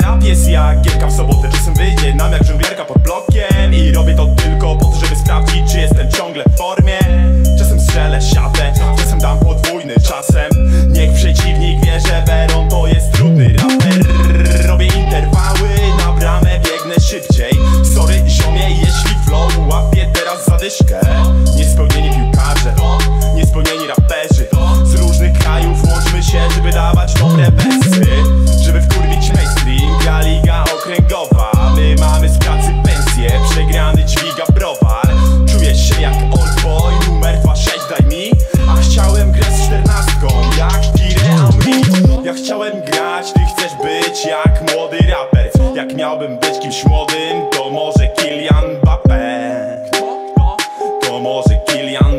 Na pies jak gierka w sobotę. Czasem wyjdzie nam jak żonglerka pod blokiem I robię to tylko po to, żeby sprawdzić czy jestem ciągle w formie. Chciałem grać, ty chcesz być jak młody raper. Jak miałbym być kimś młodym, to może Kilian Mbappé. To może Kilian